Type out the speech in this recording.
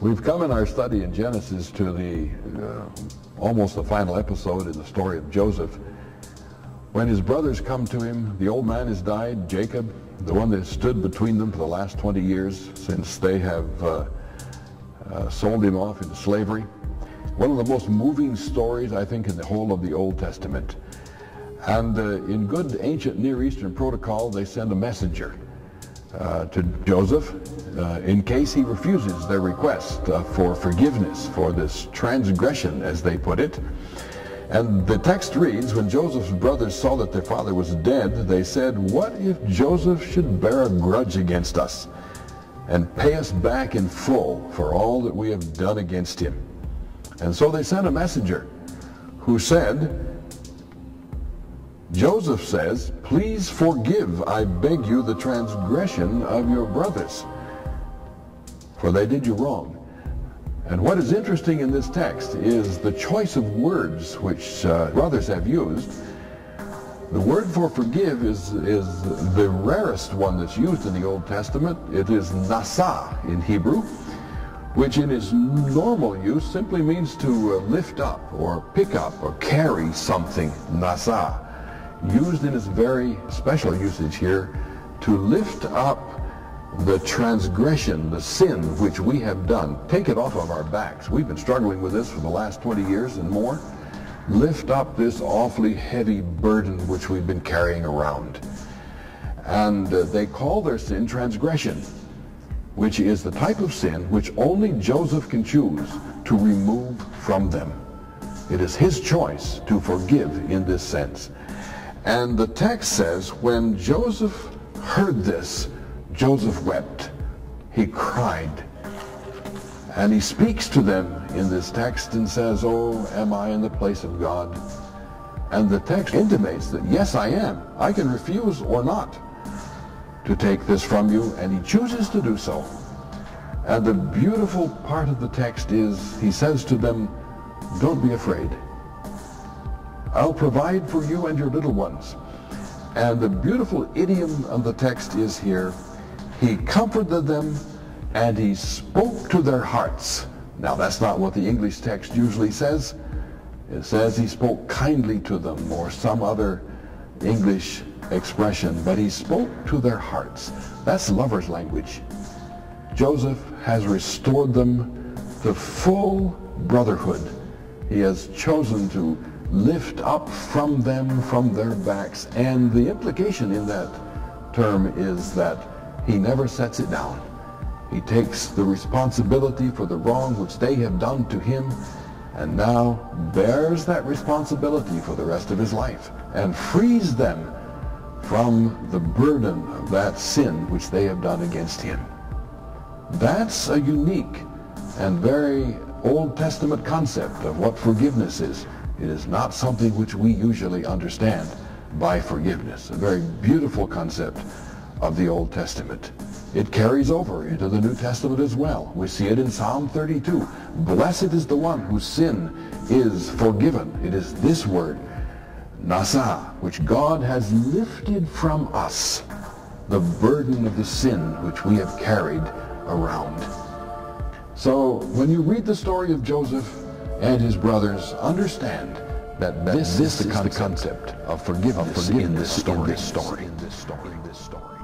We've come in our study in Genesis to the uh, almost the final episode in the story of Joseph. When his brothers come to him, the old man has died, Jacob, the one that stood between them for the last 20 years since they have uh, uh, sold him off into slavery. One of the most moving stories, I think, in the whole of the Old Testament. And uh, in good ancient Near Eastern protocol, they send a messenger uh, to Joseph uh, in case he refuses their request uh, for forgiveness for this transgression, as they put it. And the text reads, when Joseph's brothers saw that their father was dead, they said, what if Joseph should bear a grudge against us and pay us back in full for all that we have done against him? And so they sent a messenger who said, Joseph says, Please forgive, I beg you, the transgression of your brothers, for they did you wrong. And what is interesting in this text is the choice of words which uh, brothers have used. The word for forgive is, is the rarest one that's used in the Old Testament. It is nasa in Hebrew, which in its normal use simply means to uh, lift up or pick up or carry something, nasa used in its very special usage here to lift up the transgression, the sin which we have done. Take it off of our backs. We've been struggling with this for the last 20 years and more. Lift up this awfully heavy burden which we've been carrying around. And uh, they call their sin transgression, which is the type of sin which only Joseph can choose to remove from them. It is his choice to forgive in this sense. And the text says, when Joseph heard this, Joseph wept. He cried. And he speaks to them in this text and says, Oh, am I in the place of God? And the text intimates that, yes, I am. I can refuse or not to take this from you, and he chooses to do so. And the beautiful part of the text is, he says to them, don't be afraid. I'll provide for you and your little ones. And the beautiful idiom of the text is here, he comforted them and he spoke to their hearts. Now that's not what the English text usually says. It says he spoke kindly to them or some other English expression, but he spoke to their hearts. That's lover's language. Joseph has restored them to full brotherhood. He has chosen to lift up from them, from their backs. And the implication in that term is that he never sets it down. He takes the responsibility for the wrong which they have done to him and now bears that responsibility for the rest of his life and frees them from the burden of that sin which they have done against him. That's a unique and very Old Testament concept of what forgiveness is. It is not something which we usually understand by forgiveness. A very beautiful concept of the Old Testament. It carries over into the New Testament as well. We see it in Psalm 32. Blessed is the one whose sin is forgiven. It is this word, nasa, which God has lifted from us the burden of the sin which we have carried around. So when you read the story of Joseph, and his brothers understand that, this, this, is, the, concept, the concept of forgiveness, of forgiveness in this story. In this story. In this story. In this story.